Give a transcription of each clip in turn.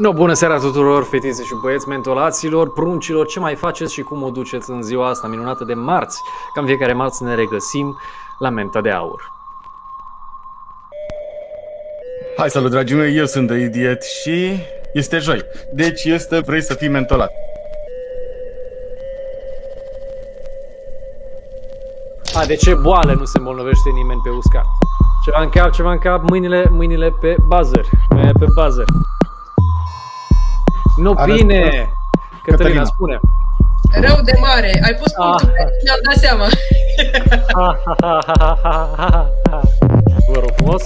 No, bună seara tuturor, fetițe și băieți, mentolaților, pruncilor, ce mai faceți și cum o duceți în ziua asta minunată de marți? Cam fiecare marți ne regăsim la Menta de Aur. Hai salut dragii mei, eu sunt The Idiot și este joi. Deci este vrei să fii mentolat. A, de ce boală nu se îmbolnăvește nimeni pe uscat? Ceva în cap, ceva în cap, mâinile, mâinile pe buzzer, mâinile pe buzzer. Nu Are bine! răspuns? Cătălina, Cătălina. spune. Rău de mare, ai pus punctul Ah. pe mi-am dat seama. Vă rog frumos.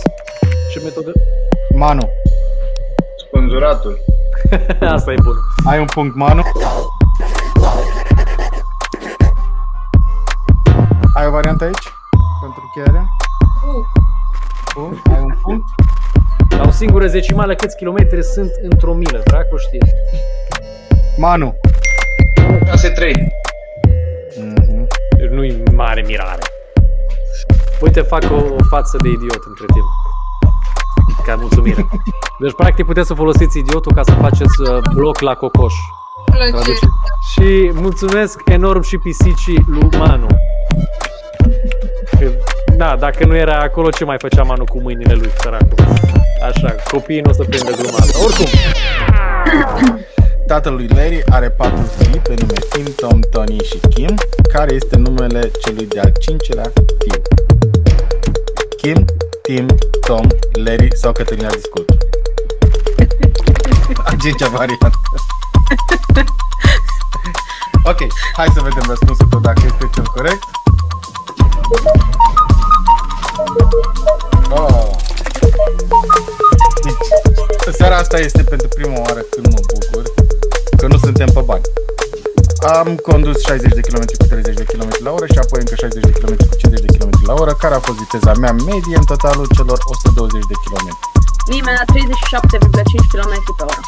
Ce metodă? Manu, Spânzuratul. Asta e bună. ai un punct, Manu? Ai o variantă aici? Pentru cheia? Uh, Tu? Ai un punct? La o singură zecimală câți kilometri sunt într-o milă, dracu știe. Manu. 6-3. Mhm. Deci nu-i mare mirare. Uite, fac o, o față de idiot între timp. Ca mulțumire. Deci, practic, puteți să folosiți idiotul ca să faceți uh, bloc la cocoș. plăcere. Traduce. Și mulțumesc enorm și pisicii lui Manu. Că, da, dacă nu era acolo, ce mai făcea Manu cu mâinile lui, săracul? Așa, copiii nu o să prindă gluma asta. Oricum, Tatăl lui Larry are patru fii pe nume Tim, Tom, Tony și Kim. Care este numele celui de-al cincelea fiu? Kim, Tim, Tom, Larry sau Cătălina Discut? A cincea variantă. ok, hai să vedem răspunsul tău dacă este cel corect. Asta este pentru prima oară când mă bucur că nu suntem pe bani. Am condus 60 de km cu 30 de km la oră și apoi încă 60 de km cu 50 de km la oră, care a fost viteza mea medie în totalul celor 120 de km. Nimeni 37,5 km pe oră.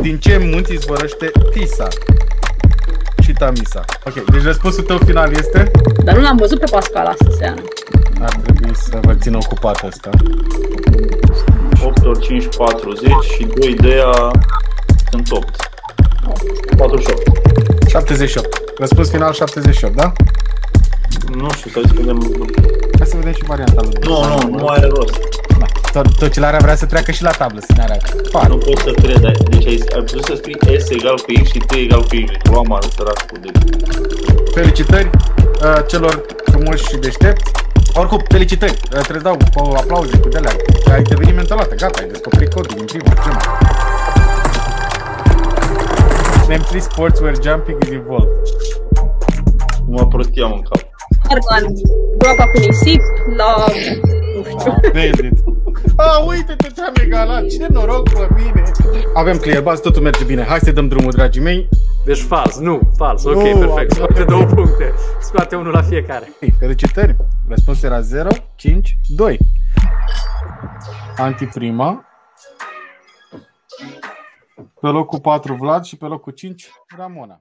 Din ce munți izvorăște Tisa? Și Tamisa. Ok, deci răspunsul tău final este? Dar nu l-am văzut pe Pascal asta seara. Ar trebui să vă țin ocupat asta. 8 ori 5, 40 și 2 de ea sunt 8. 48. 78. Răspuns final 78, da? Nu știu, să vedem. Hai să vedem și varianta lui. Nu, nu, nu are rost. Da. Tot, tot ce l-are vrea să treacă și la tablă să ne arate. Par. Nu pot să cred. ai- Deci ai, ai putut să scrii S egal cu X și T egal cu Y. Luam ară săracul de... Felicitări uh, celor frumoși și deștepți. Oricum, felicitări. Uh, trebuie să dau uh, aplauze cu de-alea. Ai devenit mentalată, gata, ai descoperit codul din primul. Ce mai? Name three sports where jumping is involved. Nu mă prostiam în cap. Arman, groapa cu nisip, la... nu știu. Vede. A, uite-te ce am egalat, ce noroc pe mine. Avem clear buzz, totul merge bine. Hai să dăm drumul, dragii mei. deci fals, nu, fals, ok, Nu, perfect. Scoate aproape. două puncte. Scoate unul la fiecare. Ei, felicitări. Răspunsul era 0, 5, 2. Antiprima. Pe locul 4 Vlad și pe locul 5 Ramona.